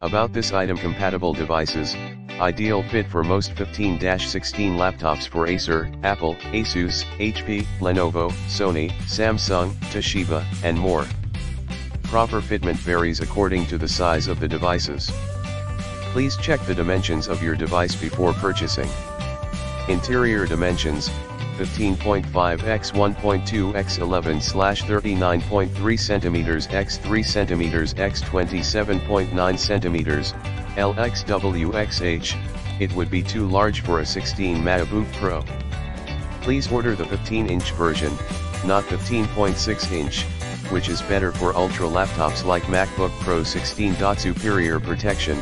About this item compatible devices, ideal fit for most 15-16 laptops for Acer, Apple, Asus, HP, Lenovo, Sony, Samsung, Toshiba, and more. Proper fitment varies according to the size of the devices. Please check the dimensions of your device before purchasing. Interior dimensions, 15.5 x 1.2 x 11 slash 39.3 cm x 3 cm x 27.9 cm, LXWXH, it would be too large for a 16 MacBook Pro. Please order the 15-inch version, not 15.6 inch, which is better for ultra laptops like MacBook Pro 16. Superior protection,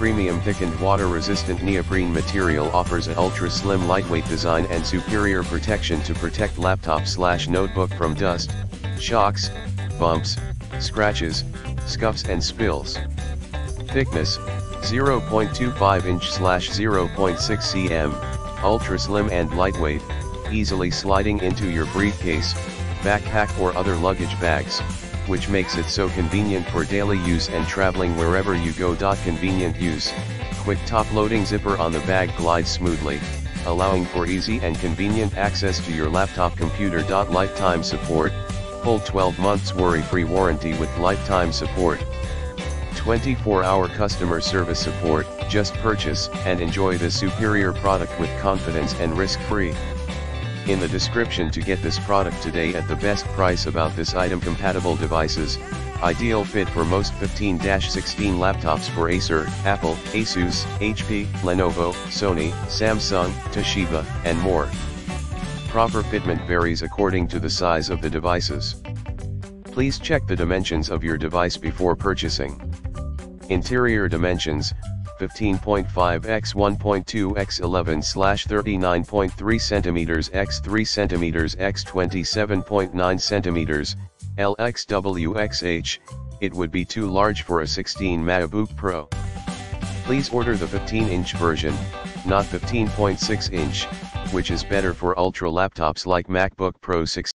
premium thickened water-resistant neoprene material offers an ultra-slim lightweight design and superior protection to protect laptop slash notebook from dust, shocks, bumps, scratches, scuffs and spills. Thickness, 0.25 inch slash 0.6 cm, ultra slim and lightweight, easily sliding into your briefcase, backpack or other luggage bags which makes it so convenient for daily use and traveling wherever you go. Convenient use, quick top loading zipper on the bag glides smoothly, allowing for easy and convenient access to your laptop computer. Lifetime support, full 12 months worry-free warranty with lifetime support. 24-hour customer service support, just purchase and enjoy this superior product with confidence and risk-free in the description to get this product today at the best price about this item compatible devices, ideal fit for most 15-16 laptops for Acer, Apple, Asus, HP, Lenovo, Sony, Samsung, Toshiba, and more. Proper fitment varies according to the size of the devices. Please check the dimensions of your device before purchasing. Interior dimensions, 15.5 x 1.2 x 11 slash 39.3 centimeters x 3 centimeters x 27.9 centimeters, LXWXH, it would be too large for a 16 MacBook Pro. Please order the 15-inch version, not 15.6 inch, which is better for ultra laptops like MacBook Pro 16.